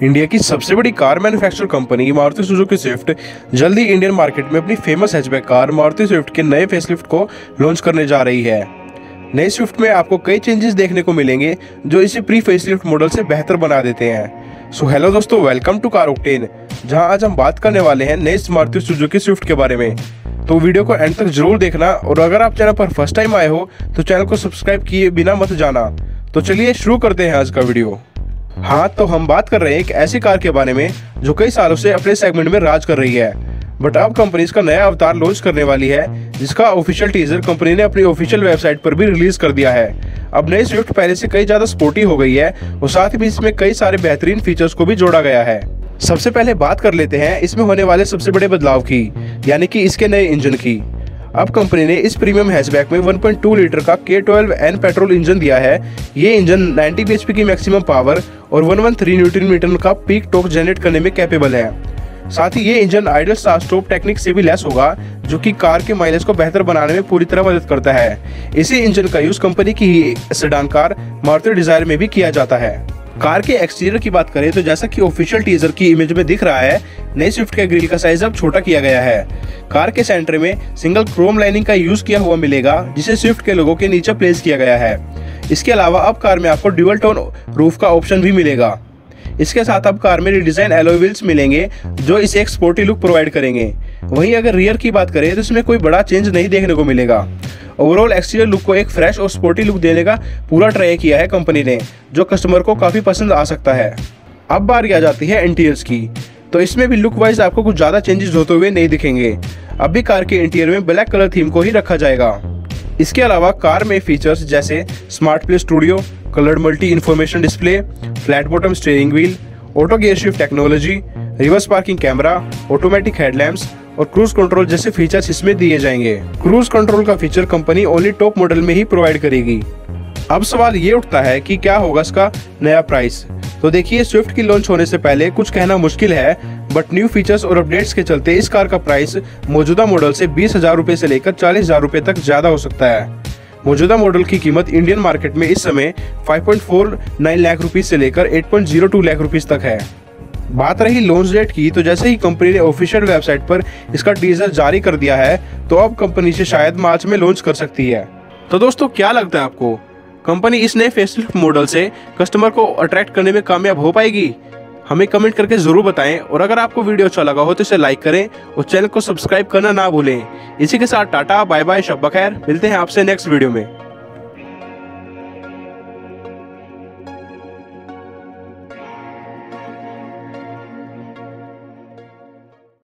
India की सबसे बड़ी car manufacture company Maruti Suzuki Swift जल्दी इंडियन मार्केट में अपनी famous hatchback car Maruti Swift के नए फेसलिफ्ट को लॉन्च करने जा रही है। नए स्विफ्ट में आपको कई चेंजेस देखने को मिलेंगे, जो इसे प्री फेसलिफ्ट मॉडल से बेहतर बना देते हैं। सो हेलो दोस्तों वेलकम टू कार ओक्टेन जहाँ आज हम बात करने वाले हैं नए मारुति सुजुकी स्विफ्ट के बारे में। तो वीडियो को एंड तक ज़रूर देखना, और अगर आप चैनल पर फ़र्स्ट टाइम आए हो तो चैनल को सब्सक्राइब किए बिना मत जाना। तो चलिए शुरू करते हैं आज का वीडियो। हाँ तो हम बात कर रहे हैं एक ऐसी कार के बारे में जो कई सालों से अपने सेगमेंट में राज कर रही है। बट अब कंपनी इसका नया अवतार लॉन्च करने वाली है, जिसका ऑफिशियल टीजर कंपनी ने अपनी ऑफिशियल वेबसाइट पर भी रिलीज़ कर दिया है। अब नई स्विफ्ट पहले से कई ज़्यादा स्पोर्टी हो गई है, और साथ ही इसमें कई सारे बेहतरीन फीचर्स को भी जोड़ा गया है। सबसे पहले बात कर लेते हैं इसमें होने वाले सबसे बड़े बदलाव की, यानी कि इसके नए इंजन की। अब कंपनी ने इस प्रीमियम हैचबैक में 1.2 लीटर का K12N पेट्रोल इंजन दिया है। ये इंजन 90 bhp की मैक्सिमम पावर और 113 न्यूटन मीटर का पीक टॉर्क जनरेट करने में कैपेबल है। साथ ही ये engine idle start stop technique से भी लेस होगा, जो कि कार के माइलेज को बेहतर बनाने में पूरी तरह मदद करता है। इसी इंजन का यूज़ कंपनी की ही सेडान कार मारुति डिज़ायर में भी किया जाता है। कार के एक्सटीरियर की बात करें तो जैसा कि ऑफिशियल टीजर की इमेज में दिख रहा है, नई स्विफ्ट के ग्रिल का साइज़ अब छोटा किया गया है। कार के सेंटर में सिंगल क्रोम लाइनिंग का यूज़ किया हुआ मिलेगा, जिसे स्विफ्ट के लोगों के नीचे प्लेस किया गया है। इसके अलावा अब कार में आपको ड्यूअल टोन रूफ का ऑप्शन भी मिलेगा। इसके साथ अब कार में रिडिजाइन एलो व्हील्स मिलेंगे, जो इसे एक स्पोर्टी लुक प्रोवाइड करेंगे। वहीं अगर रियर की बात करें तो इसमें कोई बड़ा चेंज नहीं देखने को मिलेगा। ओवरऑल एक्सटीरियर लुक को एक फ्रेश और स्पोर्टी लुक देने का पूरा ट्राई किया है कंपनी ने, जो कस्टमर को काफ़ी पसंद आ सकता है। अब बारी आ जाती है इंटीरियर्स की। तो इसमें भी लुक वाइज आपको कुछ ज़्यादा चेंजेस होते हुए नहीं दिखेंगे। अब भी कार के इंटीरियर में ब्लैक कलर थीम को ही रखा जाएगा। इसके अलावा कार में फीचर्स जैसे smart play studio coloured multi information display flat bottom steering wheel auto gear shift technology reverse parking camera automatic headlamps और क्रूज कंट्रोल जैसे फीचर्स इसमें दिए जाएँगे। क्रूज कंट्रोल का feature company only top model में ही provide करेगी। अब सवाल ये उठता है कि क्या होगा इसका नया प्राइस तो देखिए स्विफ्ट की लॉन्च होने से पहले कुछ कहना मुश्किल है बट न्यू फीचर्स और अपडेट्स के चलते इस कार का प्राइस मौजूदा मॉडल से बीस हज़ार रूपए से लेकर चालीस हज़ार रूपए तक ज़्यादा हो सकता है। मौजूदा मॉडल की कीमत इंडियन मार्केट में इस समय 5.49 लाख रुपीज़ से लेकर 8.02 लाख रुपीज़ तक है। बात रही लॉन्च डेट की तो जैसे ही कंपनी ने ऑफिशियल वेबसाइट पर इसका टीजर जारी कर दिया है तो अब कंपनी से शायद मार्च में लॉन्च कर सकती है। तो दोस्तों, क्या लगता है आपको? कंपनी इस नए फेसलिफ्ट मॉडल से कस्टमर को अट्रैक्ट करने में कामयाब हो पाएगी? हमें कमेंट करके ज़रूर बताएँ, और अगर आपको वीडियो अच्छा लगा हो तो इसे लाइक करें और चैनल को सब्सक्राइब करना ना भूलें। इसी के साथ टाटा बाय बाय शब्बा खैर। मिलते हैं आपसे नेक्स्ट वीडियो में।